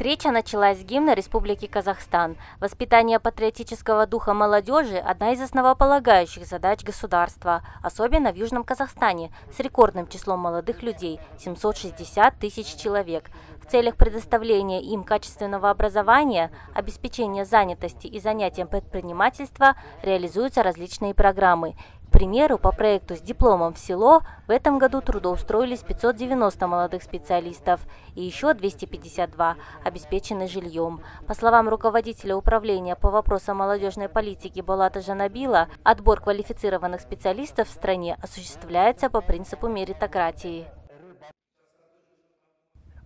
Встреча началась с гимна Республики Казахстан. Воспитание патриотического духа молодежи – одна из основополагающих задач государства, особенно в Южном Казахстане, с рекордным числом молодых людей – 760 тысяч человек. В целях предоставления им качественного образования, обеспечения занятости и занятием предпринимательства реализуются различные программы. Примеру, по проекту с дипломом в село в этом году трудоустроились 590 молодых специалистов и еще 252 обеспечены жильем. По словам руководителя управления по вопросам молодежной политики Булата Жанабила, отбор квалифицированных специалистов в стране осуществляется по принципу меритократии.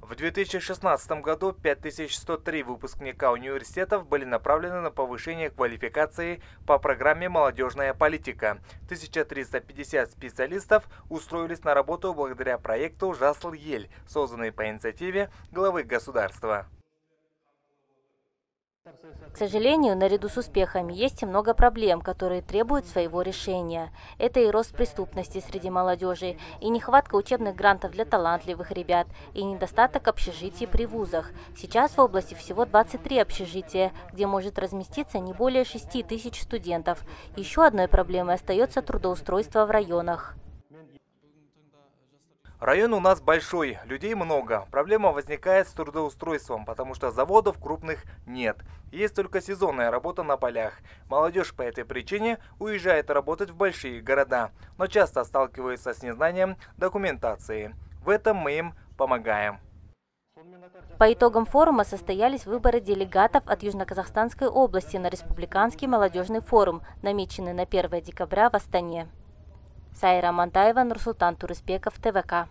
В 2016 году 5103 выпускника университетов были направлены на повышение квалификации по программе «Молодежная политика». 1350 специалистов устроились на работу благодаря проекту «Жасл-Ель», созданный по инициативе главы государства. К сожалению, наряду с успехами есть и много проблем, которые требуют своего решения. Это и рост преступности среди молодежи, и нехватка учебных грантов для талантливых ребят, и недостаток общежитий при вузах. Сейчас в области всего 23 общежития, где может разместиться не более 6 тысяч студентов. Еще одной проблемой остается трудоустройство в районах. Район у нас большой, людей много. Проблема возникает с трудоустройством, потому что заводов крупных нет. Есть только сезонная работа на полях. Молодежь по этой причине уезжает работать в большие города, но часто сталкивается с незнанием документации. В этом мы им помогаем. По итогам форума состоялись выборы делегатов от Южно-Казахстанской области на Республиканский молодежный форум, намеченный на 1 декабря в Астане. Сайра Мантаева, Нурсултан Турыспеков, ТВК.